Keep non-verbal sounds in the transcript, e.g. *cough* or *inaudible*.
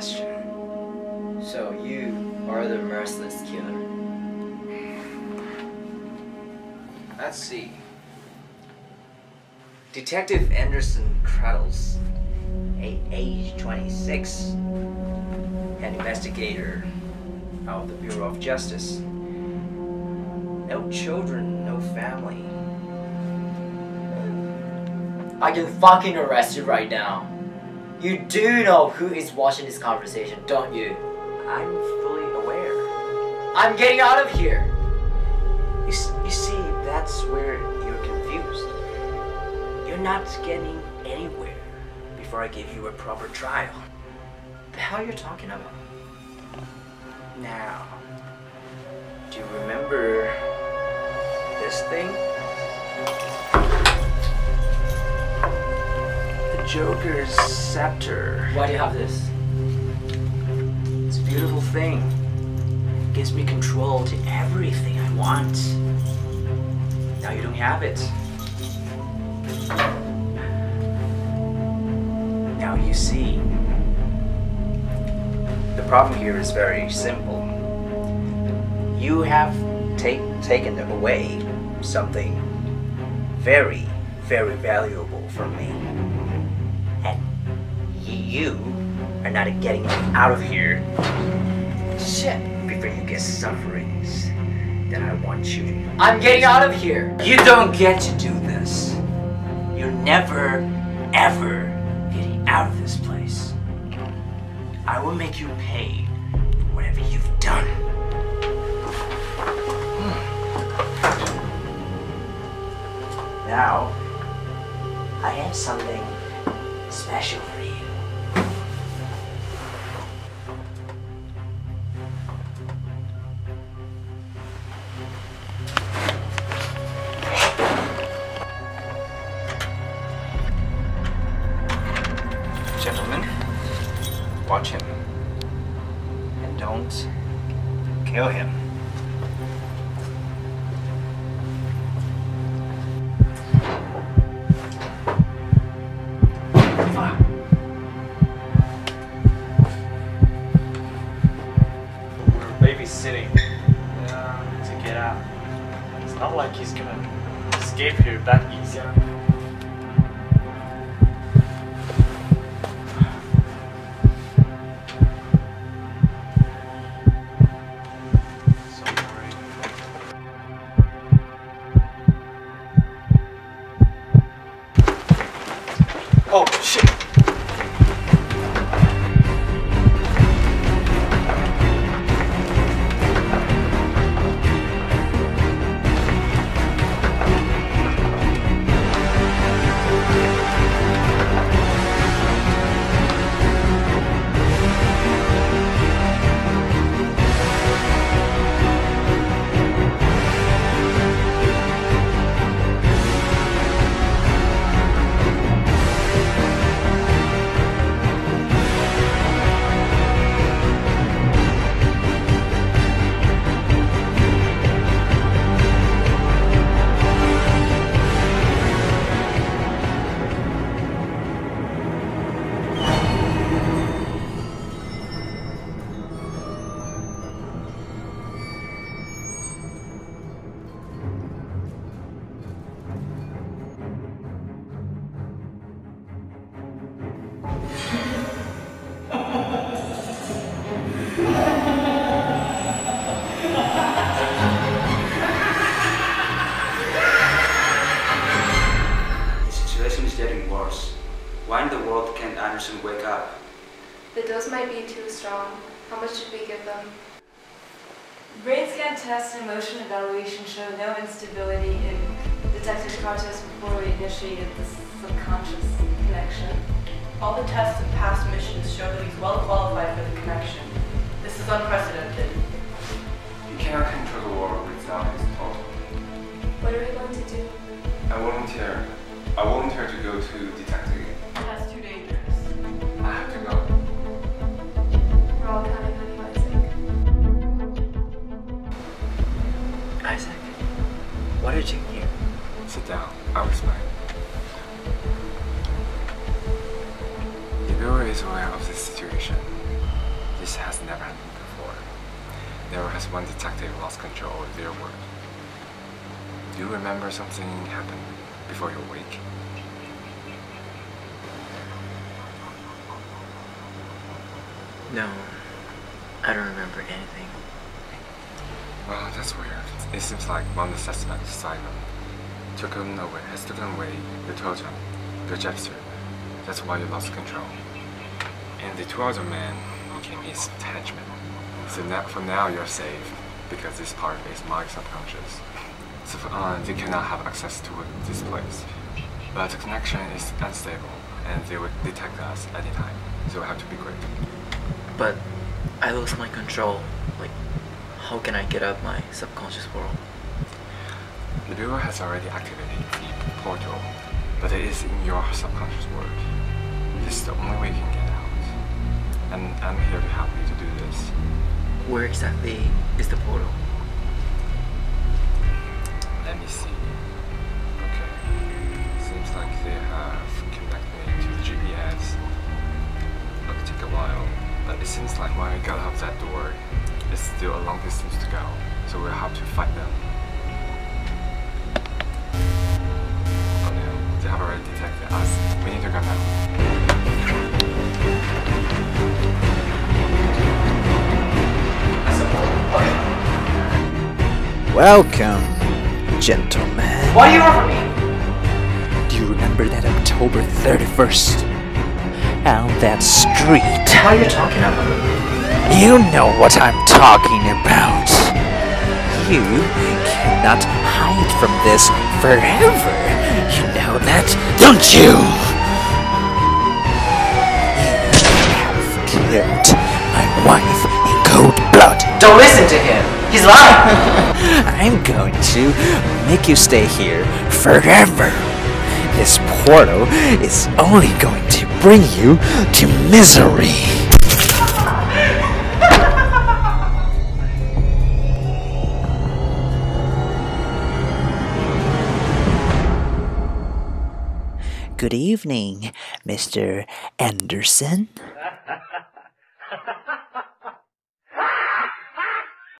question. So you are the merciless killer. Let's see. Detective Anderson Kratos, age 26, an investigator of the Bureau of Justice. No children, no family. I can fucking arrest you right now. You do know who is watching this conversation, don't you? I'm fully aware. I'm getting out of here! You, you see, that's where you're confused. You're not getting anywhere before I give you a proper trial. The hell you're talking about? Now, do you remember this thing? Joker's scepter. Why do you have this? It's a beautiful thing. It gives me control to everything I want. Now you don't have it. Now you see. The problem here is very simple. You have take, taken away something very, very valuable from me. You are not getting out of here Shit! before you get sufferings that I want you to. I'm getting out of here! You don't get to do this. You're never, ever getting out of this place. I will make you pay for whatever you've done. Hmm. Now, I have something special for you. Kill him. Oh shit! The dose might be too strong. How much should we give them? Brain scan tests and motion evaluation show no instability in detective cortex before we initiated the subconscious connection. All the tests of past missions show that he's well qualified for the connection. This is unprecedented. You cannot control the world without his thought. What are we going to do? I volunteer. I volunteer to go to Isaac. What are you here? Sit down. I'll explain. The Bureau is aware of this situation. This has never happened before. Never has one detective lost control of their work. Do you remember something happened before your wake? No, I don't remember anything. Well, that's weird. It seems like one of the suspects, Simon, took him away, has taken away the totem, the jester. That's why you lost control. And the two other men became his henchmen. So now, for now, you're safe because this part is my subconscious. So uh, they cannot have access to this place. But the connection is unstable, and they would detect us anytime. So we have to be quick. But I lost my control. Like, how can I get out my subconscious world? The Bureau has already activated the portal, but it is in your subconscious world. This is the only way you can get out. And I'm here to help you to do this. Where exactly is the portal? Let me see. Okay. Seems like they have connected me to the GPS. It'll take a while, but it seems like when we got out that door, it's still a long distance to go, so we'll have to fight them. Oh no, they have already detected us. We need to go now. Welcome, gentlemen. What do you want from me? Do you remember that October 31st? On that street. What are you talking about? You know what I'm talking about. You cannot hide from this forever. You know that, don't you? You have killed my wife in cold blood. Don't listen to him. He's lying. *laughs* I'm going to make you stay here forever. This portal is only going to bring you to misery. Good evening, Mr. Anderson.